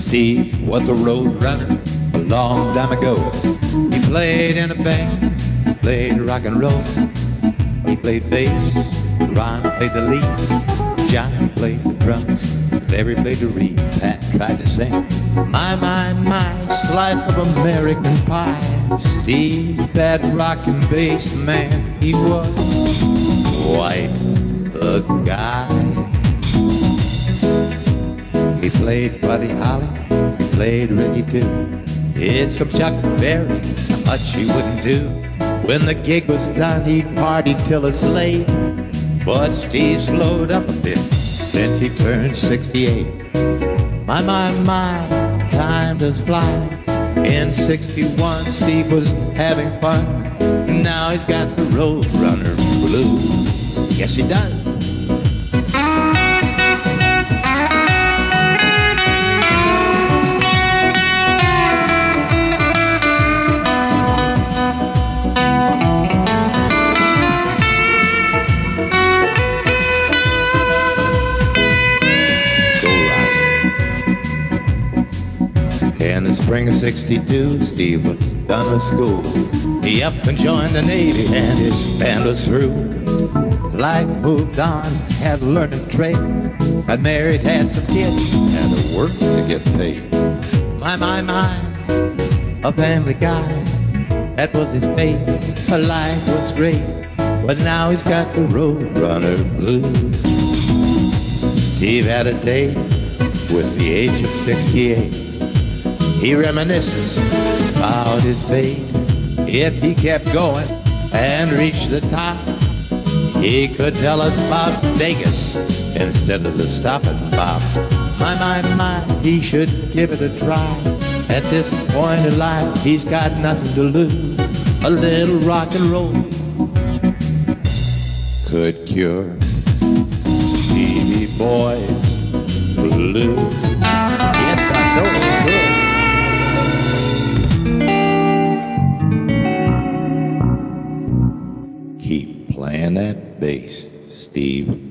Steve was a road runner a long time ago. He played in a band, played rock and roll. He played bass, Ron played the lead, Johnny played the drums, Larry played the reed, Pat tried to sing. My, my, my, slice of American pie. Steve, that rock and bass man, he was quite a guy. Played Buddy Holly, played Ricky too. It's from Chuck Berry, much he wouldn't do. When the gig was done, he'd party till it's late. But Steve slowed up a bit since he turned 68. My, my, my, time does fly. In 61, Steve was having fun. Now he's got the Roadrunner blues. Yes, he does. In the spring of 62, Steve was done with school. He up and joined the Navy and his band was through. Life moved on, had learned a trade. Got married, had some kids, had to work to get paid. My, my, my, a family guy. That was his fate. Her life was great, but now he's got the Roadrunner blues. Steve had a date with the age of 68. He reminisces about his fate. If he kept going and reached the top, he could tell us about Vegas instead of the stop stopping pop. My, my, my, he should give it a try. At this point in life, he's got nothing to lose. A little rock and roll could cure Stevie Boy's blues. Playing that bass, Steve.